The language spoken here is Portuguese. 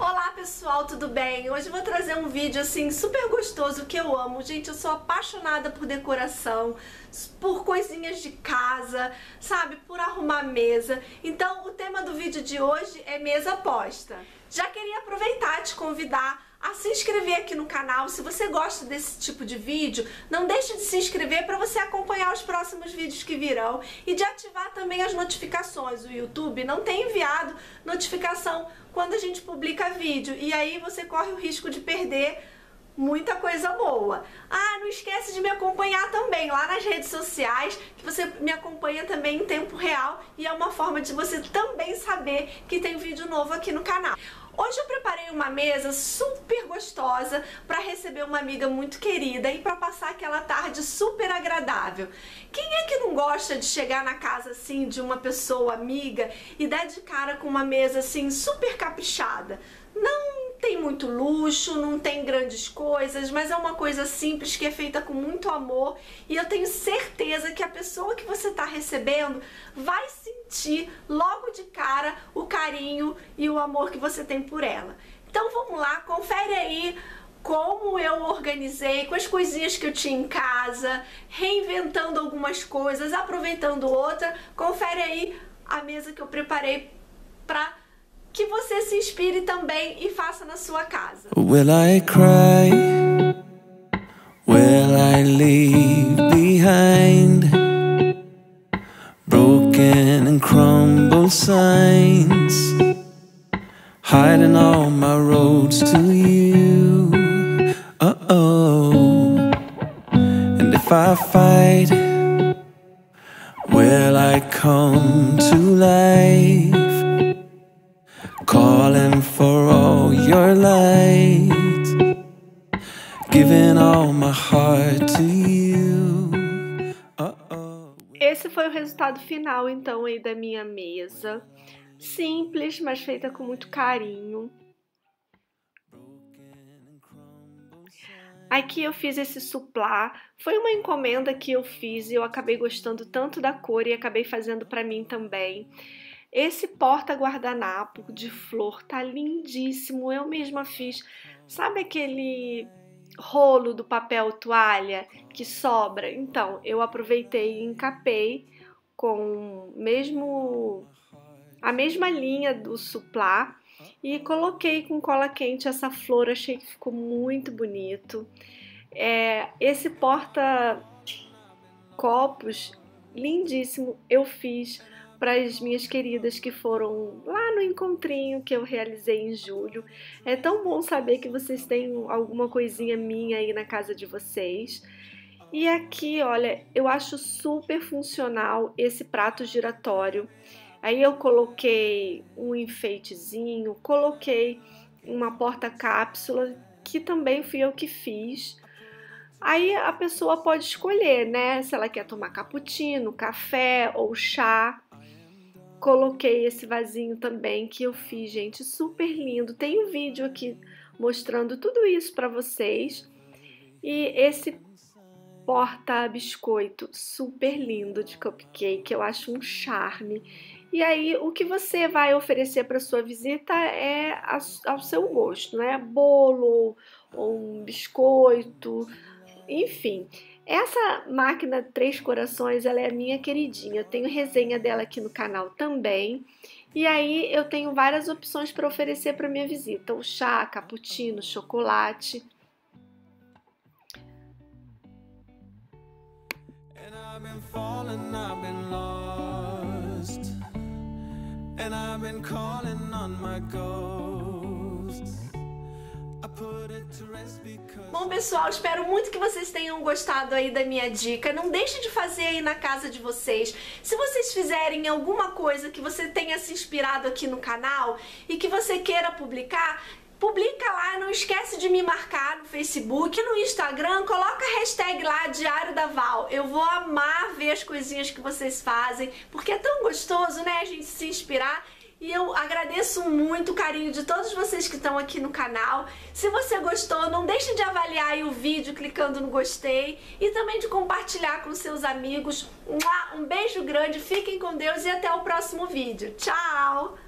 Olá pessoal, tudo bem? Hoje eu vou trazer um vídeo assim super gostoso que eu amo. Gente, eu sou apaixonada por decoração, por coisinhas de casa, sabe? Por arrumar mesa. Então o tema do vídeo de hoje é mesa posta. Já queria aproveitar e te convidar a se inscrever aqui no canal. Se você gosta desse tipo de vídeo, não deixe de se inscrever para você acompanhar os próximos vídeos que virão e de ativar também as notificações. O YouTube não tem enviado notificação quando a gente publica vídeo e aí você corre o risco de perder muita coisa boa. Ah, não esquece de me acompanhar também lá nas redes sociais, que você me acompanha também em tempo real e é uma forma de você também saber que tem vídeo novo aqui no canal. Hoje eu preparei uma mesa super gostosa para receber uma amiga muito querida e para passar aquela tarde super agradável. Quem é que não gosta de chegar na casa assim de uma pessoa amiga e dar de cara com uma mesa assim super caprichada? Não tem muito luxo, não tem grandes coisas, mas é uma coisa simples que é feita com muito amor e eu tenho certeza que a pessoa que você está recebendo vai sentir logo de cara o carinho e o amor que você tem por ela. Então vamos lá, confere aí como eu organizei com as coisinhas que eu tinha em casa, reinventando algumas coisas, aproveitando outra. Confere aí a mesa que eu preparei para que você se inspire também e faça na sua casa. Will I cry? Will I leave behind broken and crumbled signs hiding all my roads to you? Uh oh. And if I fight, will I come to life? Calling for all your light, giving all my heart to you. Esse foi o resultado final, então, aí da minha mesa. Simples, mas feita com muito carinho. Aqui eu fiz esse suplá, foi uma encomenda que eu fiz e eu acabei gostando tanto da cor e acabei fazendo para mim também. Esse porta-guardanapo de flor tá lindíssimo. Eu mesma fiz. Sabe aquele rolo do papel toalha que sobra? Então, eu aproveitei e encapei com mesmo a mesma linha do suplá e coloquei com cola quente essa flor, achei que ficou muito bonito. É, esse porta copos lindíssimo, eu fiz para as minhas queridas que foram lá no encontrinho que eu realizei em julho. É tão bom saber que vocês têm alguma coisinha minha aí na casa de vocês. E aqui, olha, eu acho super funcional esse prato giratório. Aí eu coloquei um enfeitezinho, coloquei uma porta-cápsula, que também fui eu que fiz. Aí a pessoa pode escolher, né? Se ela quer tomar cappuccino, café ou chá. Coloquei esse vasinho também que eu fiz, gente, super lindo. Tem um vídeo aqui mostrando tudo isso para vocês. E esse porta biscoito super lindo de cupcake, eu acho um charme. E aí, o que você vai oferecer para sua visita é ao seu gosto, né? Bolo, um biscoito, enfim. Essa máquina Três Corações, ela é minha queridinha. Eu tenho resenha dela aqui no canal também. E aí eu tenho várias opções para oferecer para minha visita: o chá, cappuccino, chocolate. And Bom, pessoal, espero muito que vocês tenham gostado aí da minha dica. Não deixe de fazer aí na casa de vocês. Se vocês fizerem alguma coisa que você tenha se inspirado aqui no canal e que você queira publicar, publica lá, não esquece de me marcar no Facebook, no Instagram, coloca a hashtag lá, Diário da Val. Eu vou amar ver as coisinhas que vocês fazem, porque é tão gostoso, né, a gente se inspirar E eu agradeço muito o carinho de todos vocês que estão aqui no canal. Se você gostou, não deixe de avaliar o vídeo clicando no gostei e também de compartilhar com seus amigos. Um beijo grande, fiquem com Deus e até o próximo vídeo. Tchau!